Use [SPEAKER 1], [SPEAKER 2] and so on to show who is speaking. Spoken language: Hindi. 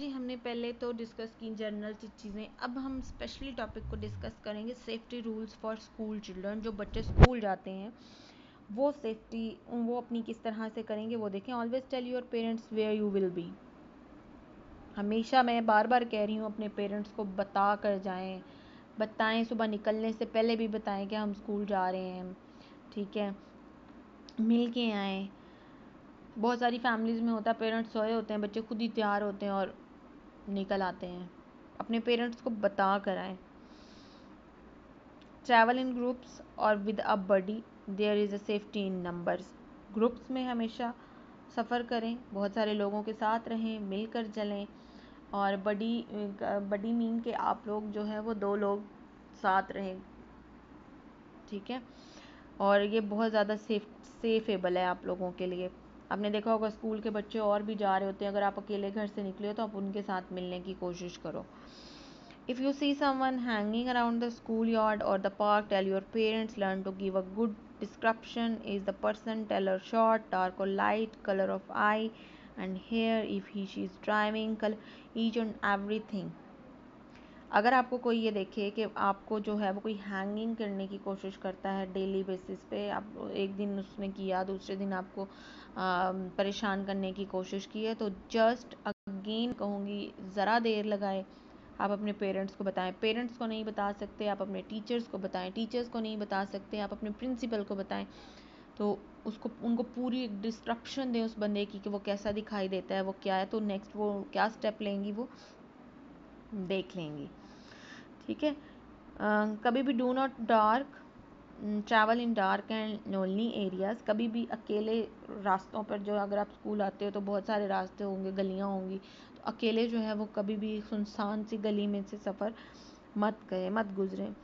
[SPEAKER 1] जी, हमने पहले तो डिस्कस की जनरल चीज़ें। अब हम स्पेशली टॉपिक को डिस्कस करेंगे safety rules for school children जो बच्चे स्कूल जाते हैं, वो सेफ्टी वो अपनी किस तरह से करेंगे, वो देखें। Always tell your parents where you will be हमेशा मैं बार बार कह रही हूँ, अपने पेरेंट्स को बता कर जाएँ। बताएँ, सुबह निकलने से पहले भी बताएँ कि हम स्कूल जा रहे हैं। ठीक है? मिल के आएँ। बहुत सारी फैमिलीज़ में होता है पेरेंट्स सोए होते हैं, बच्चे खुद ही तैयार होते हैं और निकल आते हैं। अपने पेरेंट्स को बता कर आए। ट्रैवल इन ग्रुप्स और with a buddy there is a safety in numbers groups में हमेशा सफ़र करें, बहुत सारे लोगों के साथ रहें, मिलकर चलें और बड़ी बड़ी मीन के आप लोग जो है वो दो लोग साथ रहें। ठीक है? और ये बहुत ज़्यादा सेफ़ सेफेबल है आप लोगों के लिए। आपने देखा होगा, स्कूल के बच्चे और भी जा रहे होते हैं। अगर आप अकेले घर से निकले हो तो आप उनके साथ मिलने की कोशिश करो। If you see someone hanging around the school yard और the park tell your parents learn to give a good description is the person taller short dark और light colour of eye and hair if he she is driving colour each and everything अगर आपको कोई ये देखे कि आपको जो है वो कोई हैंगिंग करने की कोशिश करता है डेली बेसिस पे, आप एक दिन उसने किया, दूसरे दिन आपको परेशान करने की कोशिश की है तो जस्ट अगेन कहूँगी, ज़रा देर लगाए। आप अपने पेरेंट्स को बताएँ। पेरेंट्स को नहीं बता सकते, आप अपने टीचर्स को बताएँ। टीचर्स को नहीं बता सकते, आप अपने प्रिंसिपल को बताएँ। तो उसको, उनको पूरी डिस्ट्रक्शन दें उस बंदे की कि वो कैसा दिखाई देता है, वो क्या है तो नेक्स्ट वो क्या स्टेप लेंगी वो? देख लेंगी। ठीक है? कभी भी do not dark travel in dark and lonely areas कभी भी अकेले रास्तों पर जो अगर आप स्कूल आते हो तो बहुत सारे रास्ते होंगे, गलियाँ होंगी तो अकेले जो है वो कभी भी सुनसान सी गली में से सफ़र मत करें, मत गुजरें।